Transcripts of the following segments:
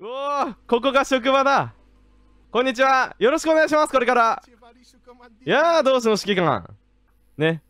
うおここが職場だ。こんにちは。よろしくお願いしますこれから。いやー同志の指揮官。ね。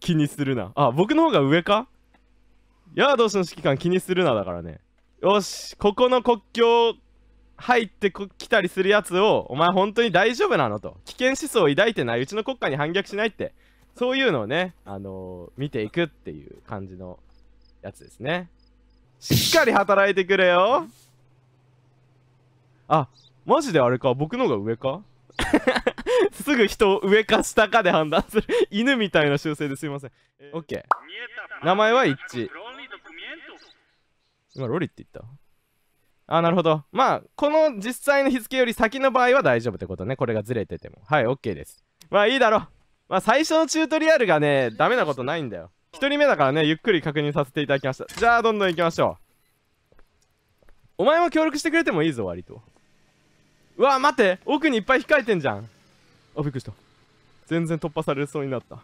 気にするな。あ僕の方が上か？いやー同志の指揮官。気にするなだからね。よしここの国境入ってこ来たりするやつをお前本当に大丈夫なのと。危険思想を抱いてない。うちの国家に反逆しないって。そういうのをねあのー、見ていくっていう感じのやつですね。しっかり働いてくれよ。あマジであれか？僕の方が上か？すぐ人を上か下かで判断する犬みたいな修正ですいません OK 名前は一致今ロリって言った？あ、なるほど。まあ、この実際の日付より先の場合は大丈夫ってことね。これがずれてても。はい、OK です。まあいいだろう。まあ最初のチュートリアルがね、ダメなことないんだよ。1人目だからね、ゆっくり確認させていただきました。じゃあ、どんどん行きましょう。お前も協力してくれてもいいぞ、割と。うわ、待って奥にいっぱい控えてんじゃん。あ、びっくりした。全然突破されそうになった。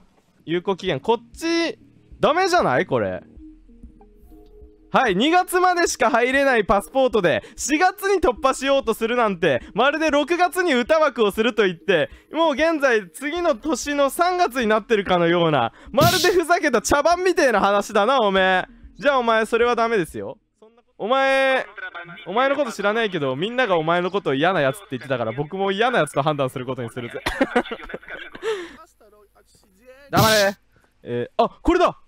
有効期限、こっち、ダメじゃない？これ。はい、2月までしか入れないパスポートで4月に突破しようとするなんて、まるで6月に歌枠をすると言って、もう現在次の年の3月になってるかのような、まるでふざけた茶番みてえな話だな、おめえ。じゃあお前、それはダメですよ。お前、お前のこと知らないけど、みんながお前のことを嫌なやつって言ってたから、僕も嫌なやつと判断することにするぜ。黙れ。えー、あ、これだ。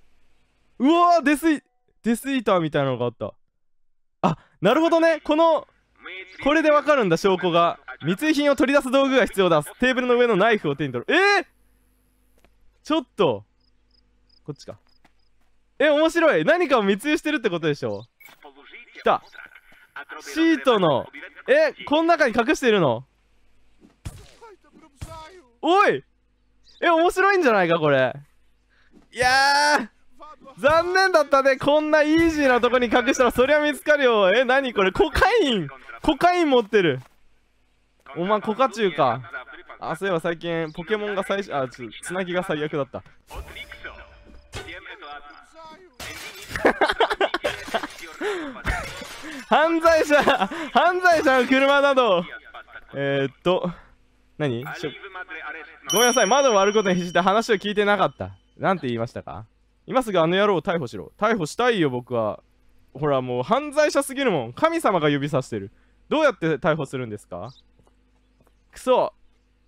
うわー、デスイ、デスイーターみたいなのがあった。あなるほどね。このこれでわかるんだ証拠が。密輸品を取り出す道具が必要だ。テーブルの上のナイフを手に取る。えー、ちょっとこっちか。え面白い。何かを密輸してるってことでしょ？来た。シートの。えこの中に隠してるの？おい！え面白いんじゃないかこれ。いやー残念だったね。こんなイージーなとこに隠したらそりゃ見つかるよ。え何？これコカイン。コカイン持ってる。お前コカチュウか。あそういえば最近ポケモンが最初あちょつなぎが最悪だった。犯罪者犯罪者の車など。えー、っと何？ごめんなさい。窓を割ることに必死で話を聞いてなかった。なんて言いましたか？今すぐあの野郎を逮捕しろ。逮捕したいよ僕は。ほらもう犯罪者すぎるもん。神様が指さしてる。どうやって逮捕するんですか？くそ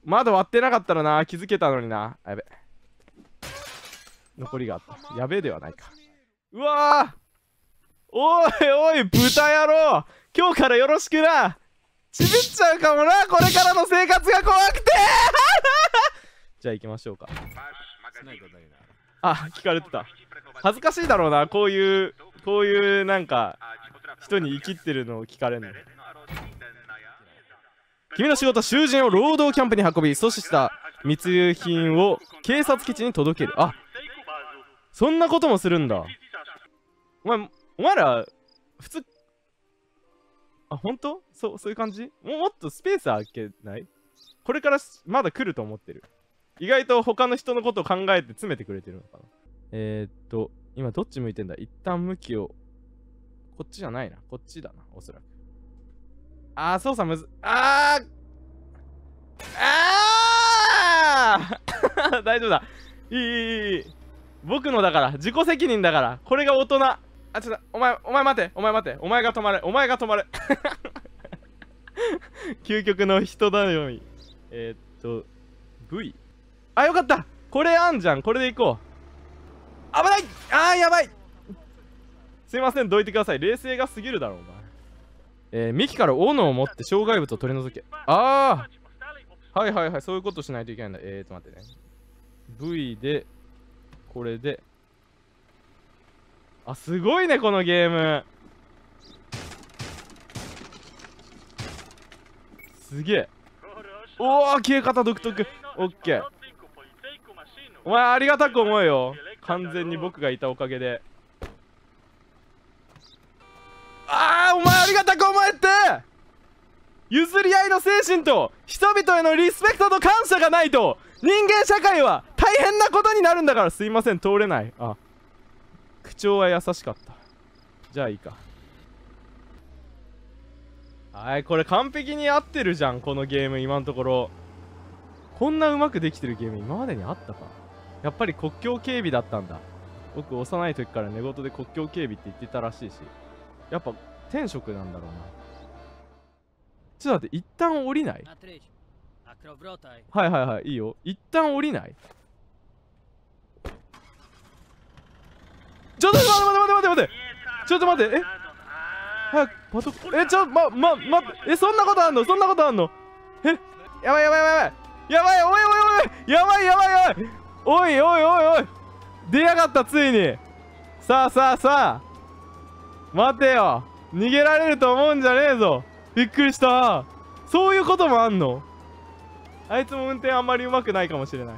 窓割ってなかったらな。気づけたのにな。やべ。残りがあった。やべえではないか。うわおいおい豚野郎今日からよろしくな。ちびっちゃうかもなこれからの生活が怖くて。じゃあ行きましょうか。あ聞かれてた。恥ずかしいだろうなこういうこういうなんか人に生きってるのを聞かれるの。君の仕事囚人を労働キャンプに運び阻止した密輸品を警察基地に届ける。あそんなこともするんだ。お前お前ら普通あ本当？そうそういう感じ？ももっとスペース開けない？これからまだ来ると思ってる意外と他の人のことを考えて詰めてくれてるのかな。えー、っと、今どっち向いてんだ？一旦向きを。こっちじゃないな。こっちだな、おそらく。あー、操作むず、あーあー 大丈夫だ。いい、いい、いい。僕のだから、自己責任だから。これが大人。あ、ちょっと、お前、お前待て、お前待て。お前が止まれ、お前が止まれ。究極の人だより。えー、っと、V? あよかった。これあんじゃん。これでいこう。危ない。あーやばい。すいません。どいてください。冷静が過ぎるだろお前。えー、幹から斧を持って障害物を取り除け。ああはいはいはい。そういうことしないといけないんだ。えーと待ってね。V でこれであすごいねこのゲーム。すげえ。おお消え方独特。オッケー。お前ありがたく思うよ。完全に僕がいたおかげで。ああお前ありがたく思えって。譲り合いの精神と人々へのリスペクトと感謝がないと。人間社会は大変なことになるんだから。すいません通れない。あ。調は優しかった。じゃあいいか。はいこれ完璧に合ってるじゃんこのゲーム今のところ。こんなうまくできてるゲーム今までにあったか。やっぱり国境警備だったんだ。僕幼い時から寝言で国境警備って言ってたらしいし。やっぱ天職なんだろうな。ちょっと待って一旦降りない？はいはいはいいいよ。一旦降りない？ちょっと待って待って待って待って待って。ちょっと待って。え？早くパトえちょまままえそんなことあんの？そんなことあんの？え？やばいやばいやばいやばい。おいおいおいやばいやばいやばい。おいおいおいおい。出やがったついに。さあさあさあ。待てよ。逃げられると思うんじゃねえぞ。びっくりした。そういうこともあんの？あいつも運転あんまりうまくないかもしれない。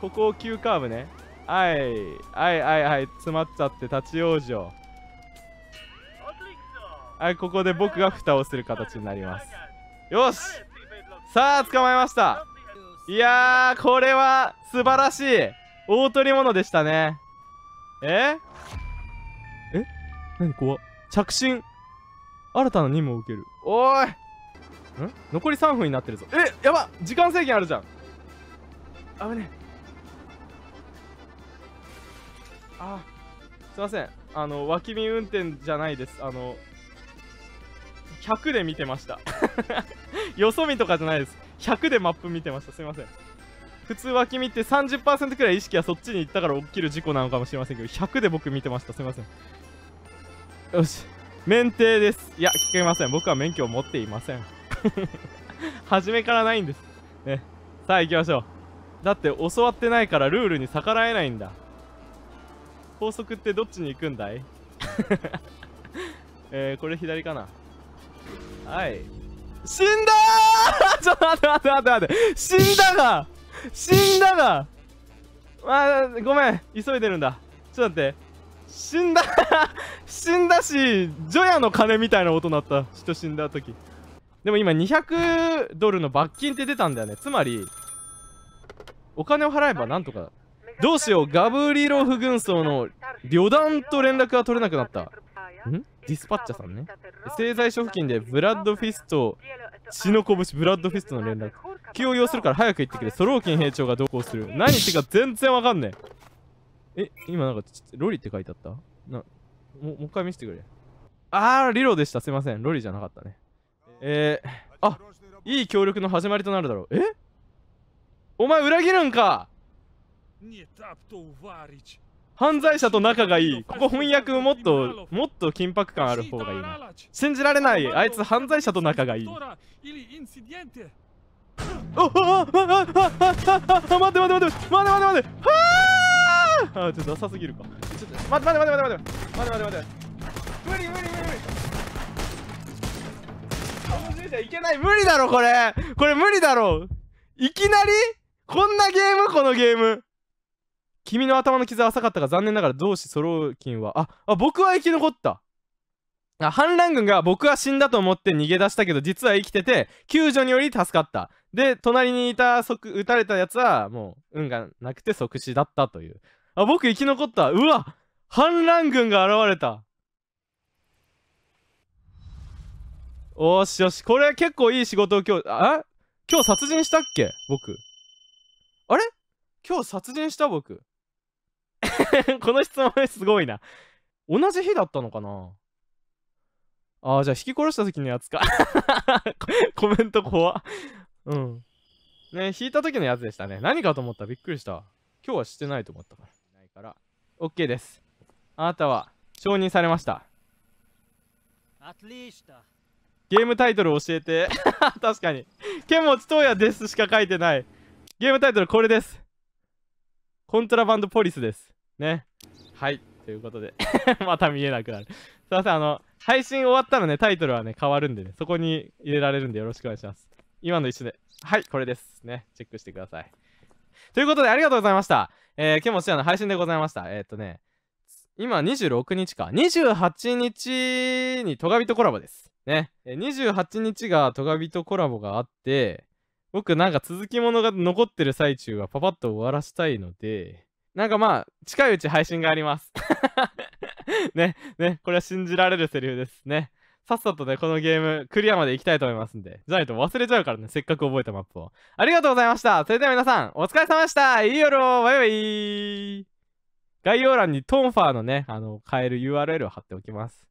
ここを急カーブね。はい。はいはいはい。詰まっちゃって立ち往生。はいここで僕が蓋をする形になります。よし。さあ捕まえました。いやーこれは素晴らしい。大取り物でしたね。え？え？何怖っ着信。新たな任務を受ける。おーい。ん？残り3分になってるぞ。え？やば時間制限あるじゃん。危ねえ。あすいません。あの脇見運転じゃないです。あの100で見てました。よそ見とかじゃないです。100でマップ見てました。すいません。普通脇見って30%くらい意識はそっちに行ったから起きる事故なのかもしれませんけど100で僕見てました。すいません。よし。免停です。いや聞けません。僕は免許を持っていません。初めからないんです。ね。さあ行きましょう。だって教わってないからルールに逆らえないんだ。高速ってどっちに行くんだい？えー、これ左かな？はい。死んだー！ちょっと待って待って待って待って。死んだが！死んだが！あーごめん。急いでるんだ。ちょっと待って。死んだ 死んだし除夜の鐘みたいな音鳴った。人死んだ時。でも今200ドルの罰金って出たんだよね。つまりお金を払えばなんとかどうしようガブリロフ軍曹の旅団と連絡が取れなくなった。ん？ディスパッチャさんね。製材所付近でブラッドフィスト血の拳ブラッドフィストの連絡。気を要するから早く行ってくれ。ソローキン兵長が同行する。何言ってか全然わかんねえ。え今なんかちロリって書いてあった？なももう一回見せてくれ。あーリロでした。すいません。ロリじゃなかったね。えー、あいい協力の始まりとなるだろう。え？お前裏切るんか犯罪者と仲がいいここ翻訳もっともっと緊迫感ある方がいいな信じられないあいつ犯罪者と仲がいい Tora ili incidente. ああああああああ待って待って待って待って待って待って待ってはああちょっとダサすぎるかちょっと待って待って待って待って待って待って待って待って無理無理無理無理あ無理だいけない無理だろこれこれ無理だろいきなりこんなゲームこのゲーム君の頭の傷は浅かったが残念ながら同志ソローキンはああ僕は生き残った。あ反乱軍が僕は死んだと思って逃げ出したけど実は生きてて救助により助かった。で隣にいた即撃たれたやつはもう運がなくて即死だったという。あ僕生き残った。うわ反乱軍が現れた。おしよしこれ結構いい仕事を今日あ？今日殺人したっけ？僕。あれ？今日殺人した僕。この質問すごいな。同じ日だったのかな？ああ、じゃあ引き殺した時のやつか コメント怖うん。ね、引いた時のやつでしたね。何かと思ったびっくりした。今日はしてないと思ったから。ないから。OK です。あなたは承認されました。ゲームタイトル教えて。確かに。剣持東也ですしか書いてない。ゲームタイトルこれです。コントラバンドポリスです。ね。はい。ということで。また見えなくなる。すいません、あの、配信終わったらね、タイトルはね、変わるんでね、そこに入れられるんでよろしくお願いします。今の一緒で。はい、これです。ね。チェックしてください。ということで、ありがとうございました。えー、剣持東也の配信でございました。えー、っとね、今26日か。28日にトガビとコラボです。ね。28日がトガビとコラボがあって、僕なんか続きものが残ってる最中はパパッと終わらしたいので、なんかまあ、近いうち配信があります。ね、ね、これは信じられるセリフですね。さっさとね、このゲーム、クリアまで行きたいと思いますんで。じゃないと忘れちゃうからね、せっかく覚えたマップを。ありがとうございました。それでは皆さん、お疲れ様でした。いい夜を、バイバイ。概要欄にトンファーのね、あの、買える URL を貼っておきます。